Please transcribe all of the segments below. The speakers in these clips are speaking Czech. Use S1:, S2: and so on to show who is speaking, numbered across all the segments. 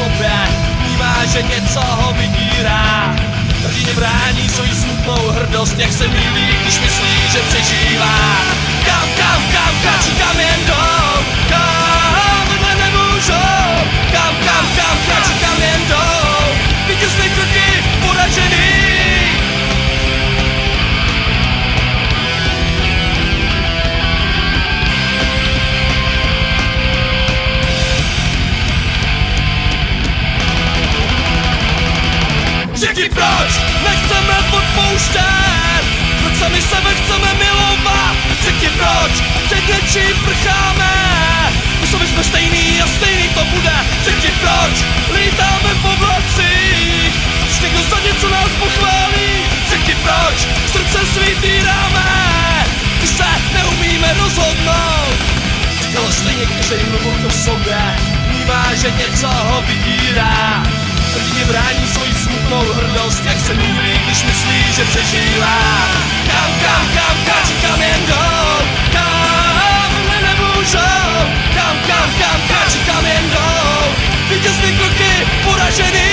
S1: sobě Vnímá, že něco ho vydírá. Hrdiny brání svoji smutnou hrdost Jak se mýlí, když myslí, že přežívá. Kam, kam, kam, kam, kam jen dom Kam, vedle nemůžu. Kam, kam, kam, kam, čítám jen dom. し寿司は Come come come come come and go. Come 胸ぶしょ Come come come come come and go. Because 憎きプラシェニー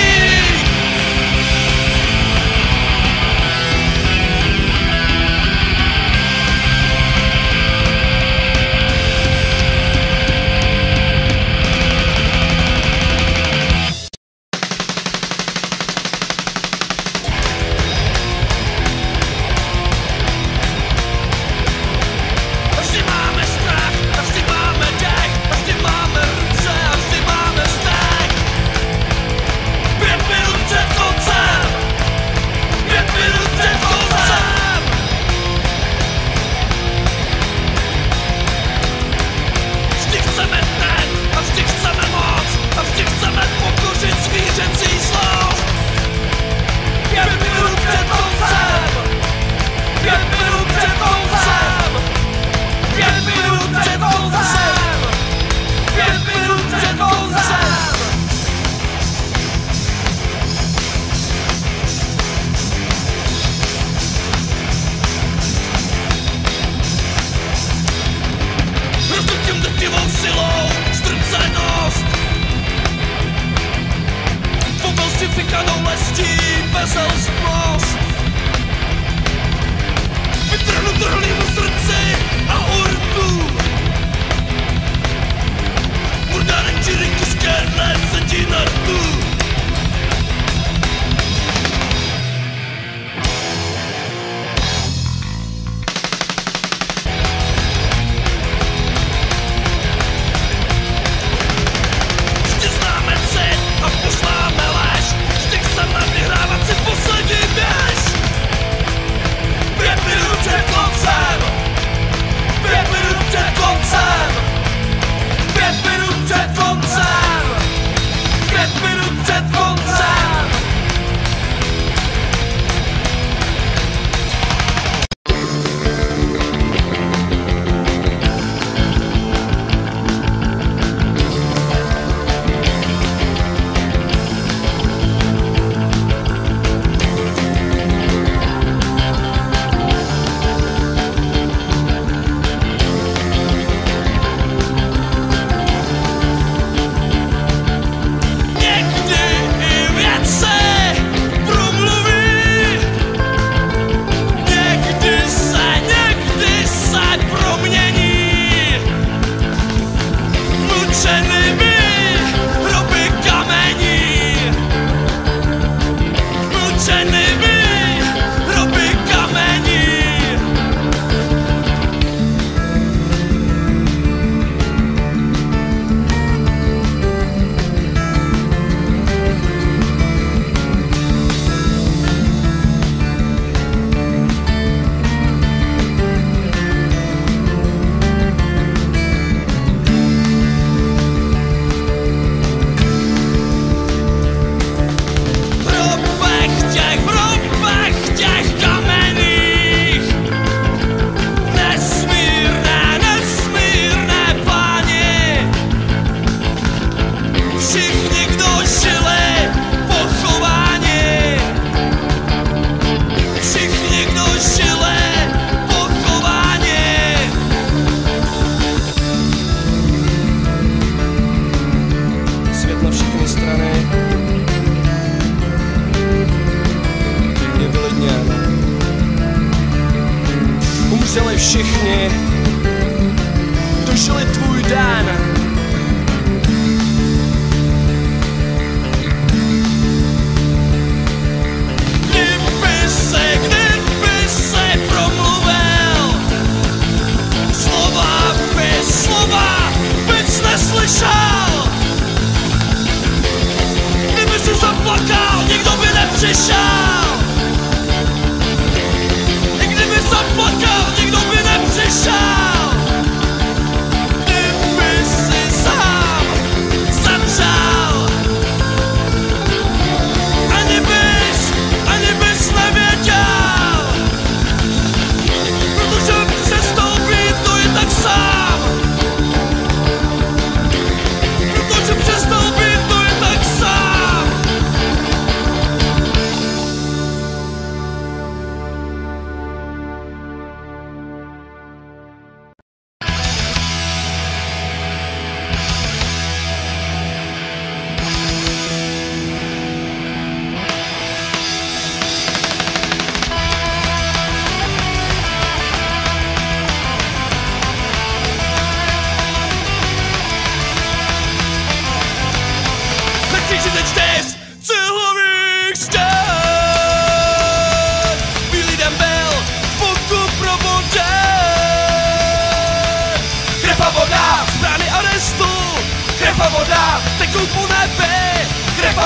S1: so small.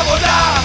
S1: 我的。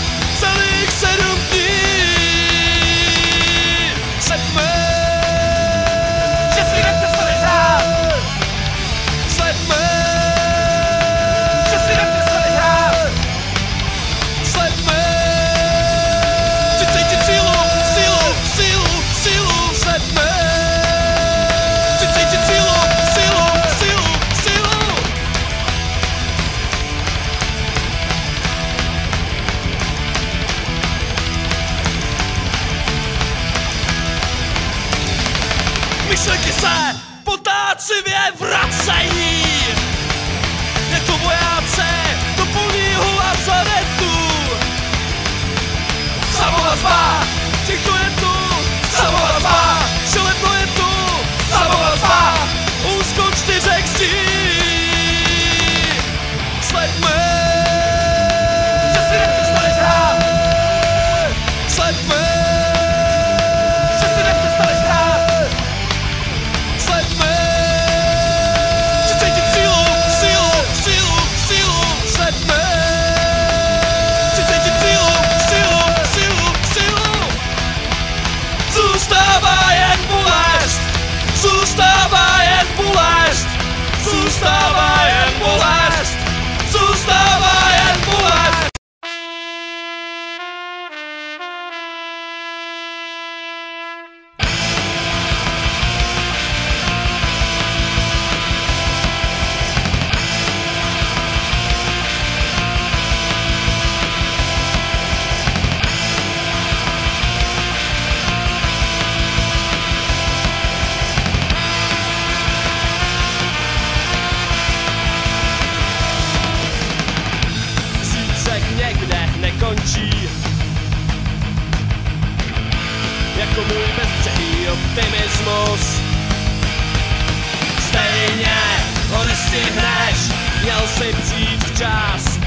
S1: nestihneš, měl si přijít včas.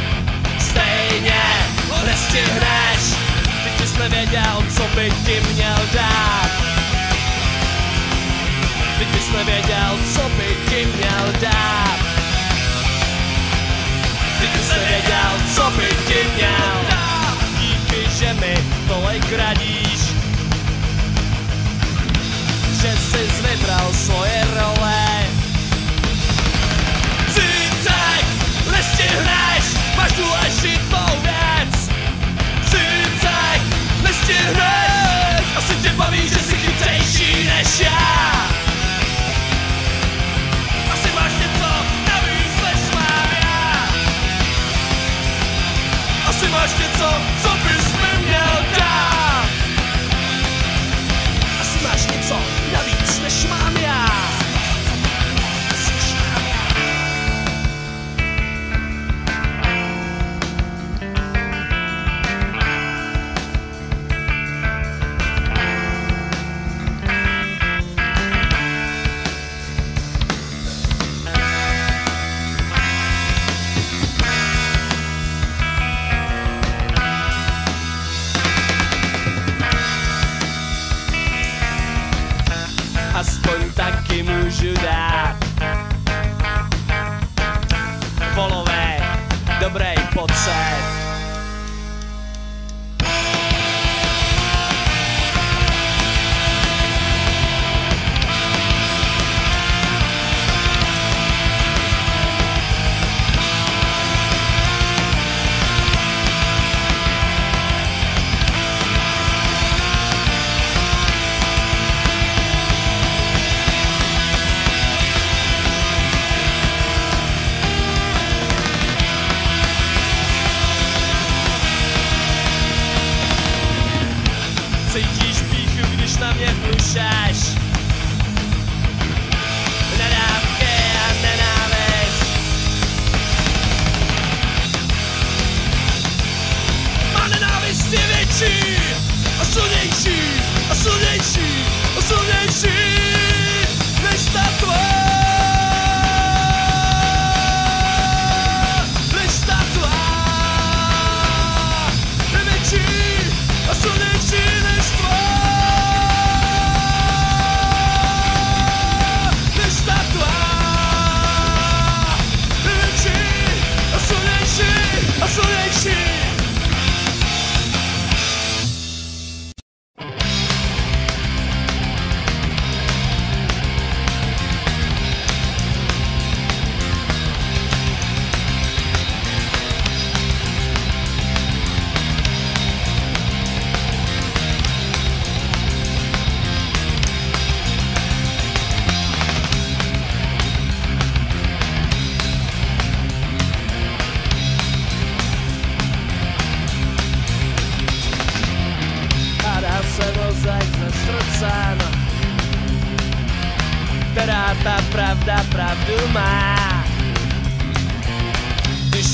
S1: Stejně ho nestihneš, ty jsi nevěděl, co by ti měl dát. Ty jsi nevěděl, co by ti měl dát. Ty jsi nevěděl, co by ti měl dát. Díky, že mi tolik radíš Že jsi vybral svoje role. should run.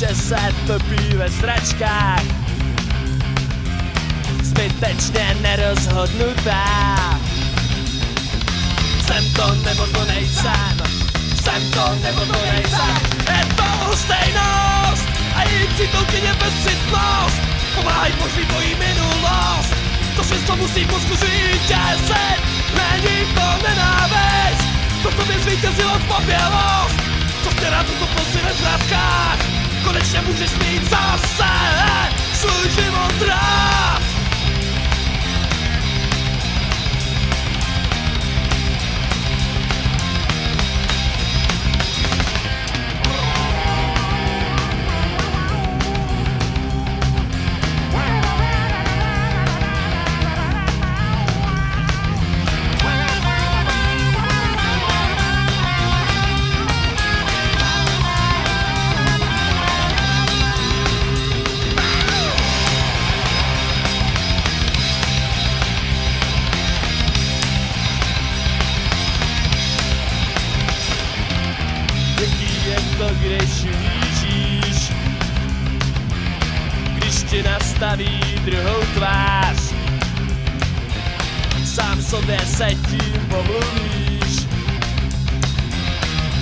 S1: duše se topí ve sračkách. Zbytečně nerozhodnutá. Jsem to nebo to nejsem. Jsem to nebo to nejsem. Je to stejnost a její přítelkyně bezcitnost. Pomáhaj, boží tvojí minulost. To všechno musí v mozku zvítězit. Není to nenávist. To v tobě zvítězilo v popělost Co vtěrá tuto pozici ve zrátkách Koniecznie musisz mi zasać Swój żywot sám sobě se tím pomluvíš.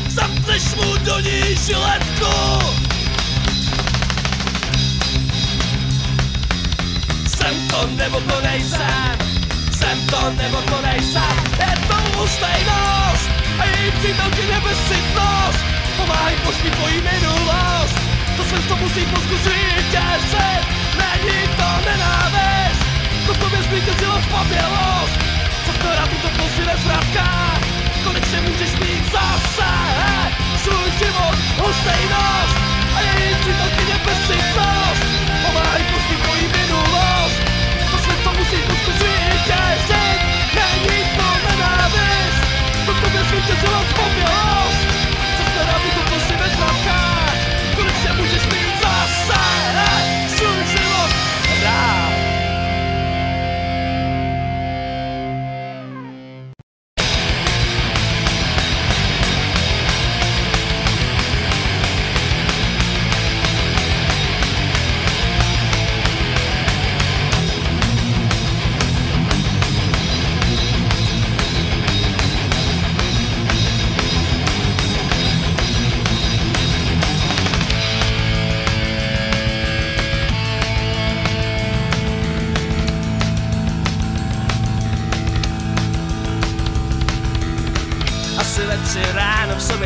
S1: Zapneš mu do ní žiletku! Jsem to nebo to nejsem, jsem to nebo to nejsem, je to lhostejnost a její přítelky nebesitnost. Pomáhaj, poští tvojí minulost, to jsem to musí mozku zvítězit, není to nenávist, to v tobě zvítězilo v zbabělost doktora tyto posile vratka Konečně můžeš mít zase svůj život, hostejnost a její přítelkyně bezcitnost Pomáhají pustit prostě tvojí minulost.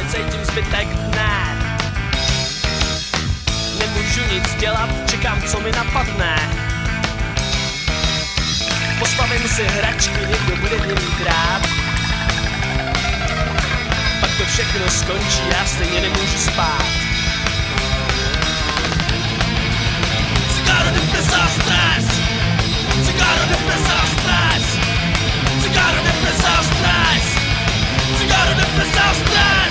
S1: cítím zbytek dne. Nemůžu nic dělat, čekám co mi napadne. Postavím si hračky, někdo bude mě mít rád. Pak to všechno skončí, já stejně nemůžu spát. Cigáro, depresa a stres! Cigáro, depresa a stres! Cigáro, depresa a stres depresa stres!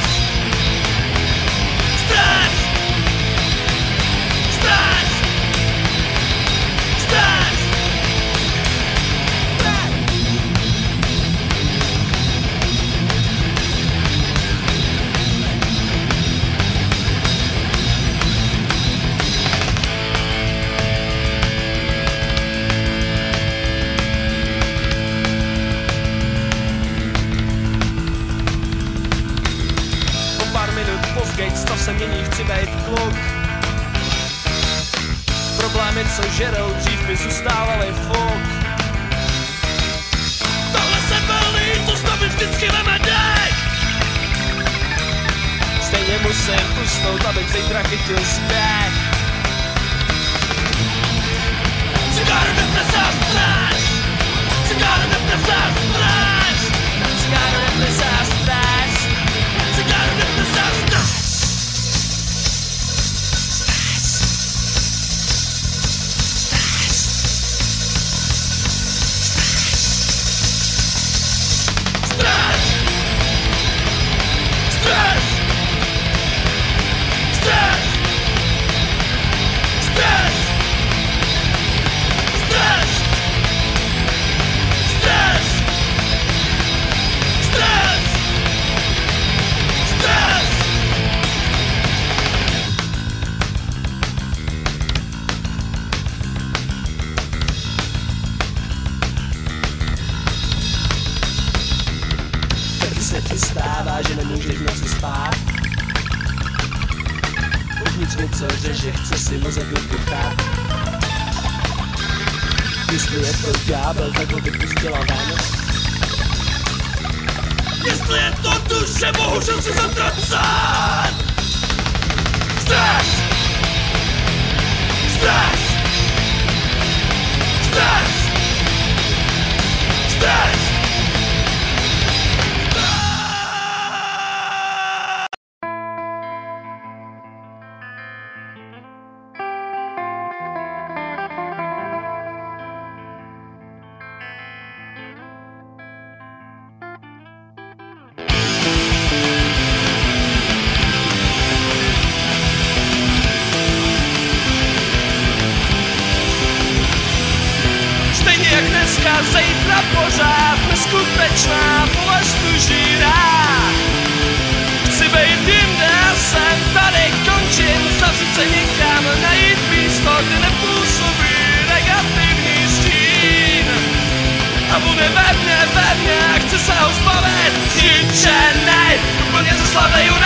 S1: percent pushed those others, they track it just back. She got him in the flash! She got him flash! Sunday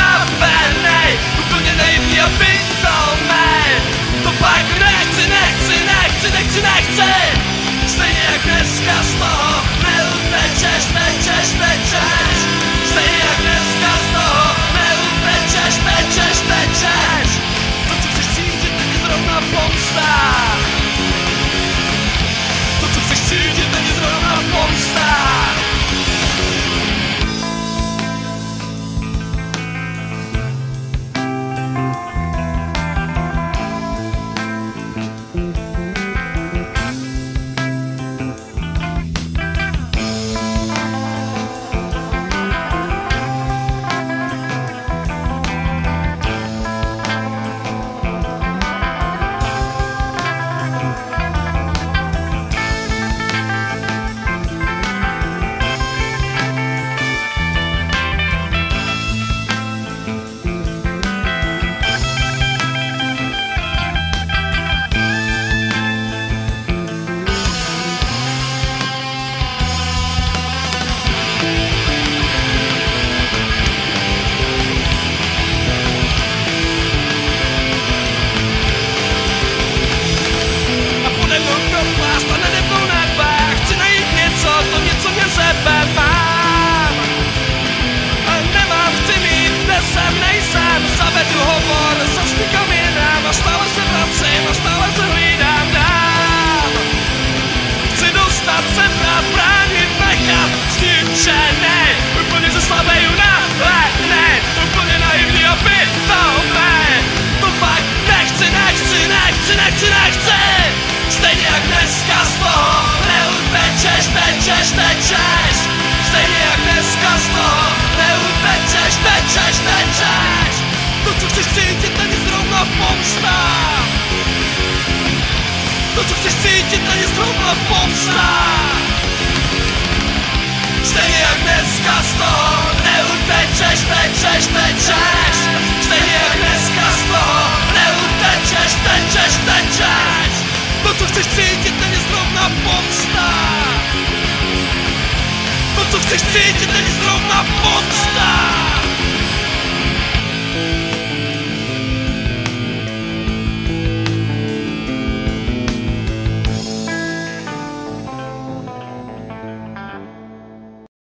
S1: to, co chceš cítit, není zhruba pomsta. Stejně jak dneska z toho neutečeš, tečeš, tečeš Stejně jak dneska z toho neutečeš, tečeš, tečeš To, co chceš cítit, není zrovna pomsta. To, co chceš cítit, není zrovna pomsta.